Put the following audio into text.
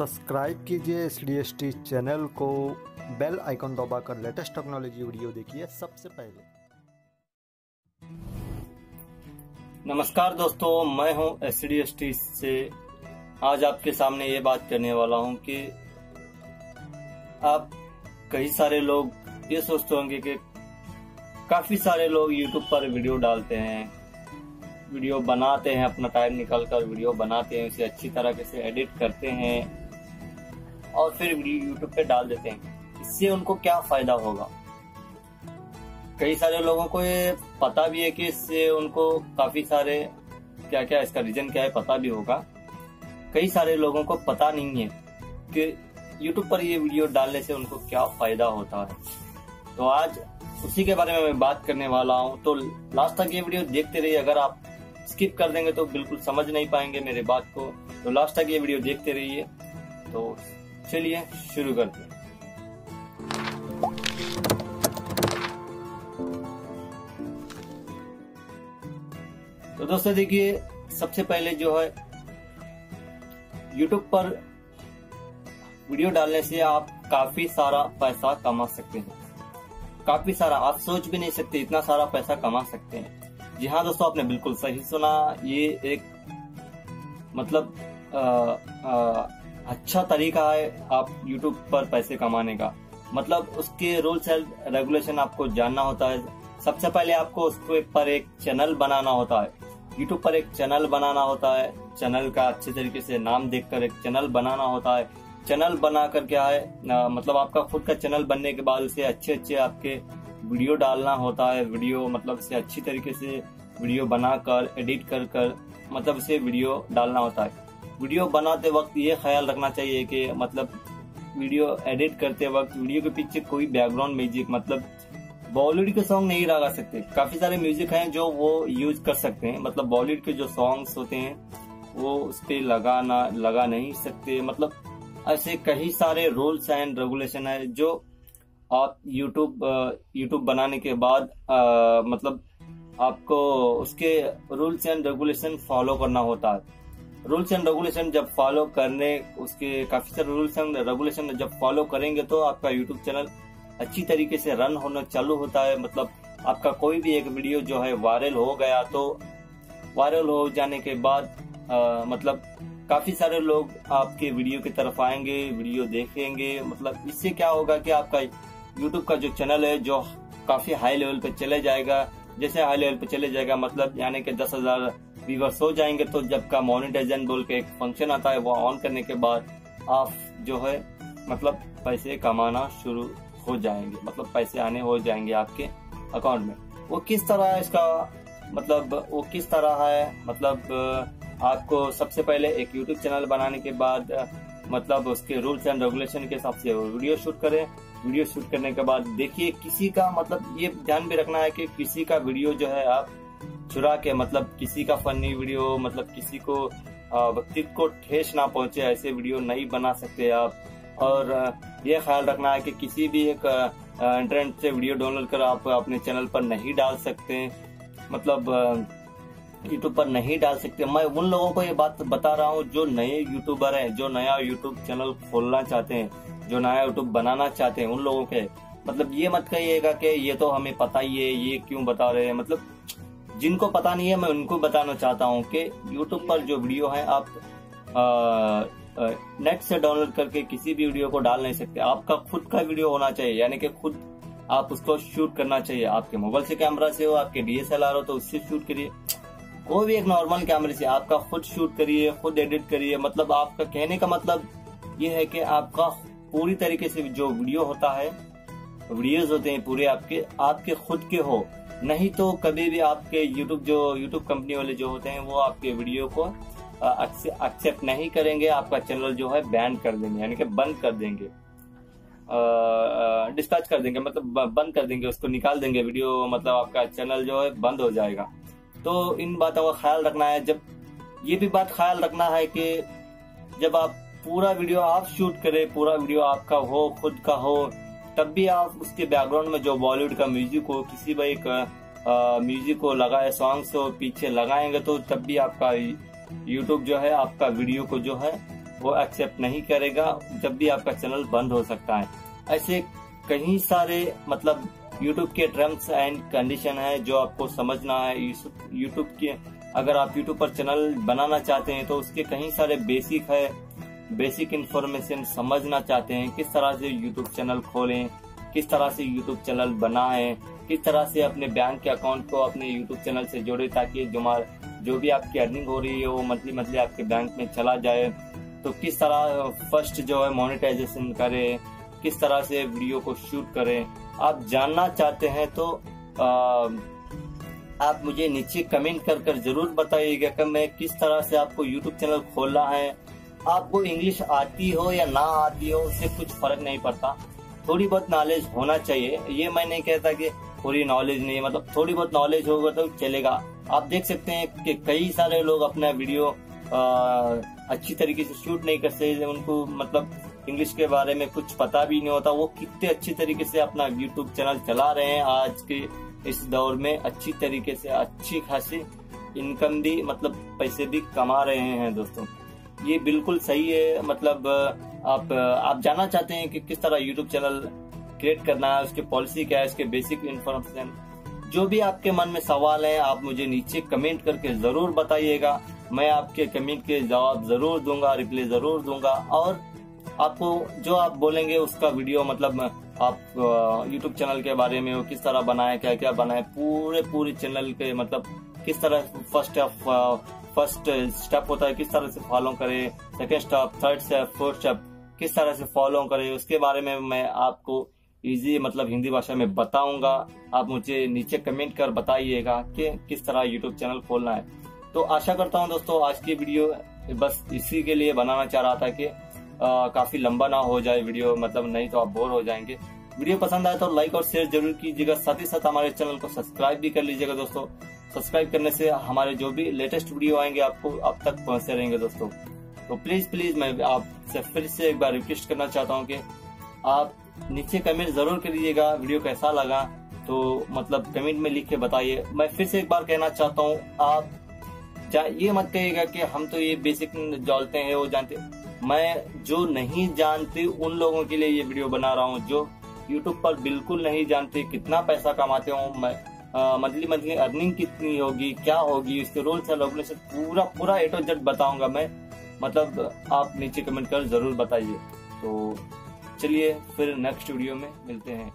Subscribe कीजिए S D S T channel को bell icon दबाकर लेटेस्ट टेक्नोलॉजी वीडियो देखिए सबसे पहले। नमस्कार दोस्तों, मैं हूँ एस डी एस टी से आज आपके सामने ये बात करने वाला हूँ कि आप कई सारे लोग ये सोचते होंगे कि काफ़ी सारे लोग YouTube पर वीडियो डालते हैं, वीडियो बनाते हैं, अपना टाइम निकाल कर वीडियो बनाते हैं, उसे अच्छी तरह से एडिट करते हैं। और फिर यूट्यूब पे डाल देते हैं। इससे उनको क्या फ़ायदा होगा? कई सारे लोगों को ये पता भी है कि इससे उनको काफ़ी सारे क्या क्या इसका रीजन क्या है पता भी होगा। कई सारे लोगों को पता नहीं है कि यूट्यूब पर ये वीडियो डालने से उनको क्या फ़ायदा होता है। तो आज उसी के बारे में मैं बात करने वाला हूँ। तो लास्ट तक ये वीडियो देखते रहिए। अगर आप स्किप कर देंगे तो बिल्कुल समझ नहीं पाएँगे मेरे बात को। तो लास्ट तक ये वीडियो देखते रहिए। तो चलिए शुरू करते हैं। तो दोस्तों देखिए सबसे पहले जो है YouTube पर वीडियो डालने से आप काफ़ी सारा पैसा कमा सकते हैं। काफ़ी सारा आप सोच भी नहीं सकते इतना सारा पैसा कमा सकते हैं। जी हाँ दोस्तों आपने बिल्कुल सही सुना ये एक मतलब आ, अच्छा तरीका है आप यूट्यूब पर पैसे कमाने का। मतलब उसके रूल्स एंड रेगुलेशन आपको जानना होता है। सबसे पहले आपको उसके पर एक चैनल बनाना होता है। यूट्यूब पर एक चैनल बनाना होता है। चैनल का अच्छे तरीके से नाम देखकर एक चैनल बनाना होता है। चैनल बनाकर क्या है? आ, मतलब आपका खुद का चैनल बनने के बाद उसे अच्छे अच्छे आपके वीडियो डालना होता है। वीडियो मतलब इसे अच्छी तरीके से वीडियो बनाकर एडिट कर कर मतलब इसे वीडियो डालना होता है। वीडियो बनाते वक्त ये ख्याल रखना चाहिए कि मतलब वीडियो एडिट करते वक्त वीडियो के पीछे कोई बैकग्राउंड म्यूज़िक मतलब बॉलीवुड के सॉन्ग नहीं लगा सकते। काफ़ी सारे म्यूज़िक हैं जो वो यूज़ कर सकते हैं। मतलब बॉलीवुड के जो सॉन्ग्स होते हैं वो उस पर लगाना लगा नहीं सकते। मतलब ऐसे कई सारे रूल्स एंड रेगुलेशन है जो आप यूट्यूब यूट्यूब बनाने के बाद आ, मतलब आपको उसके रूल्स एंड रेगुलेशन फॉलो करना होता है। रूल्स एंड रेगुलेशन जब फॉलो करने उसके काफ़ी सारे रूल्स एंड रेगुलेशन जब फॉलो करेंगे तो आपका यूट्यूब चैनल अच्छी तरीके से रन होना चालू होता है। मतलब आपका कोई भी एक वीडियो जो है वायरल हो गया तो वायरल हो जाने के बाद आ, मतलब काफ़ी सारे लोग आपके वीडियो की तरफ़ आएँगे वीडियो देखेंगे। मतलब इससे क्या होगा कि आपका यूट्यूब का जो चैनल है जो काफ़ी हाई लेवल पे चले जाएगा। जैसे हाई लेवल पे चले जाएगा मतलब यानी कि दस हज़ार व्यूवर्स हो जाएँगे तो जब का मोनिटाइजन बोल के एक फ़ंक्शन आता है, वो ऑन करने के बाद आप जो है मतलब पैसे कमाना शुरू हो जाएँगे मतलब पैसे आने हो जाएँगे आपके अकाउंट में। वो किस तरह इसका मतलब वो किस तरह है मतलब आपको सबसे पहले एक यूट्यूब चैनल बनाने के बाद मतलब उसके रूल्स एंड रेगुलेशन के हिसाब से वीडियो शूट करें। वीडियो शूट करने के बाद देखिए किसी का मतलब ये ध्यान भी रखना है कि किसी का वीडियो जो है आप चुरा के मतलब किसी का फनी वीडियो मतलब किसी को व्यक्तित्व को ठेस ना पहुँचे, ऐसे वीडियो नहीं बना सकते आप। और ये ख्याल रखना है कि किसी भी एक इंटरनेट से वीडियो डाउनलोड कर आप अपने चैनल पर नहीं डाल सकते। मतलब यूट्यूब पर नहीं डाल सकते। मैं उन लोगों को ये बात बता रहा हूँ जो नए यूट्यूबर हैं, जो नया यूट्यूब चैनल खोलना चाहते हैं, जो नया यूट्यूब बनाना चाहते हैं, उन लोगों के। मतलब ये मत कहिएगा कि ये तो हमें पता ही है, ये क्यों बता रहे हैं। मतलब जिनको पता नहीं है, मैं उनको बताना चाहता हूँ कि यूट्यूब पर जो वीडियो है, आप नेट से डाउनलोड करके किसी भी वीडियो को डाल नहीं सकते। आपका खुद का वीडियो होना चाहिए, यानी कि खुद आप उसको शूट करना चाहिए। आपके मोबाइल से कैमरा से हो, आपके डीएसएलआर हो तो उससे शूट करिए। कोई भी एक नॉर्मल कैमरे से आपका खुद शूट करिए, खुद एडिट करिए। मतलब आपका कहने का मतलब ये है कि आपका पूरी तरीके से जो वीडियो होता है वीडियोस होते हैं पूरे आपके आपके खुद के हो। नहीं तो कभी भी आपके यूट्यूब जो यूट्यूब कंपनी वाले जो होते हैं, वो आपके वीडियो को एक्सेप्ट नहीं करेंगे, आपका चैनल जो है बैन कर देंगे, यानी कि बंद कर देंगे। डिस्पैच कर देंगे मतलब बंद कर देंगे, उसको निकाल देंगे वीडियो मतलब आपका चैनल जो है बंद हो जाएगा। तो इन बातों का ख्याल रखना है, जब, ये भी बात ख्याल रखना है कि जब आप पूरा वीडियो आप शूट करें, पूरा वीडियो आपका हो, खुद का हो तब भी आप उसके बैकग्राउंड में जो बॉलीवुड का म्यूज़िक हो, किसी भी एक म्यूज़िक को लगाए सॉन्ग को पीछे लगाएँगे तो तब भी आपका यूट्यूब जो है, आपका वीडियो को जो है, वो एक्सेप्ट नहीं करेगा जब भी आपका चैनल बंद हो सकता है। ऐसे कई सारे मतलब यूट्यूब के टर्म्स एंड कंडीशन है जो आपको समझना है। यूट्यूब के, अगर आप यूट्यूब पर चैनल बनाना चाहते हैं तो उसके कई सारे बेसिक है। बेसिक इन्फॉर्मेशन समझना चाहते हैं किस तरह से यूट्यूब चैनल खोलें किस तरह से यूट्यूब चैनल बनाएँ किस तरह से अपने बैंक के अकाउंट को अपने यूट्यूब चैनल से जोड़े ताकि जो जो भी आपकी अर्निंग हो रही है वो मंथली मंथली आपके बैंक में चला जाए। तो किस तरह फ़र्स्ट जो है मोनेटाइजेशन करें किस तरह से वीडियो को शूट करें। आप जानना चाहते हैं तो आ, आप मुझे नीचे कमेंट कर कर ज़रूर बताइएगा कि मैं किस तरह से आपको यूट्यूब चैनल खोलना है आपको इंग्लिश आती हो या ना आती हो उससे कुछ फ़र्क नहीं पड़ता। थोड़ी बहुत नॉलेज होना चाहिए। ये मैं नहीं कहता कि पूरी नॉलेज नहीं मतलब थोड़ी बहुत नॉलेज होगा तो चलेगा। आप देख सकते हैं कि कई सारे लोग अपना वीडियो आ, अच्छी तरीके से शूट नहीं करते। उनको मतलब इंग्लिश के बारे में कुछ पता भी नहीं होता। वो कितने अच्छी तरीके से अपना यूट्यूब चैनल चला रहे हैं आज के इस दौर में। अच्छी तरीके से अच्छी खासी इनकम भी मतलब पैसे भी कमा रहे हैं दोस्तों। ये बिल्कुल सही है। मतलब आप आप जानना चाहते हैं कि किस तरह यूट्यूब चैनल क्रिएट करना है, उसकी पॉलिसी क्या है, उसके बेसिक इन्फॉर्मेशन जो भी आपके मन में सवाल है, आप मुझे नीचे कमेंट करके ज़रूर बताइएगा। मैं आपके कमेंट के जवाब ज़रूर दूँगा रिप्लाई ज़रूर दूँगा। और आपको जो आप बोलेंगे, उसका वीडियो मतलब आप यूट्यूब चैनल के बारे में किस तरह बनाए क्या क्या बनाए पूरे पूरे चैनल के मतलब किस तरह फ़र्स्ट फ़र्स्ट स्टेप होता है किस तरह से फॉलो करे second step third step fourth step किस तरह से फॉलो करे उसके बारे में मैं आपको इजी मतलब हिंदी भाषा में बताऊँगा। आप मुझे नीचे कमेंट कर बताइएगा कि किस तरह यूट्यूब चैनल खोलना है। तो आशा करता हूँ दोस्तों आज की वीडियो बस इसी के लिए बनाना चाह रहा था कि आ, काफ़ी लंबा ना हो जाए वीडियो मतलब नहीं तो आप बोर हो जाएँगे। वीडियो पसंद आए तो लाइक और शेयर ज़रूर कीजिएगा साथ ही साथ हमारे चैनल को सब्सक्राइब भी कर लीजिएगा दोस्तों। सब्सक्राइब करने से हमारे जो भी लेटेस्ट वीडियो आएँगे, आपको अब तक पहुँचते रहेंगे दोस्तों। तो प्लीज़ प्लीज़ मैं आपसे फिर से एक बार रिक्वेस्ट करना चाहता हूँ कि आप नीचे कमेंट ज़रूर करिएगा वीडियो कैसा लगा तो मतलब कमेंट में लिख के बताइए। मैं फिर से एक बार कहना चाहता हूँ, आप ये मत कहिएगा कि हम तो ये बेसिक जानते हैं, वो जानते मैं जो नहीं जानती, उन लोगों के लिए ये वीडियो बना रहा हूँ, जो यूट्यूब पर बिल्कुल नहीं जानते कितना पैसा कमाते हूँ, मैं मंथली मंथली अर्निंग कितनी होगी, क्या होगी, इसके रूल्स एंड रेगुलेशन पूरा पूरा ए टू जेड बताऊँगा मैं। मतलब आप नीचे कमेंट कर ज़रूर बताइए। तो चलिए फिर नेक्स्ट वीडियो में मिलते हैं।